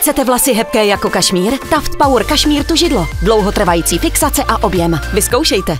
Chcete vlasy hebké jako kašmír? Taft Power Kašmír tužidlo. Dlouhotrvající fixace a objem. Vyzkoušejte.